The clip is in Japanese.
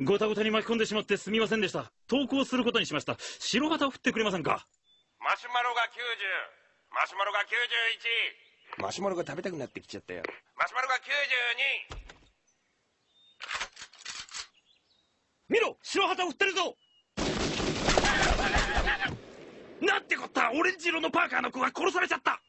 ごたごたに巻き込んでしまってすみませんでした。投稿することにしました。白旗を振ってくれませんか。マシュマロが90マシュマロが91マシュマロが食べたくなってきちゃったよ。マシュマロが92見ろ白旗を振ってるぞ。なんてこった。オレンジ色のパーカーの子が殺されちゃった。